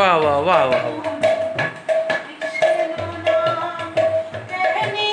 वाह वाह वाह वाह कृष्ण नाम कहने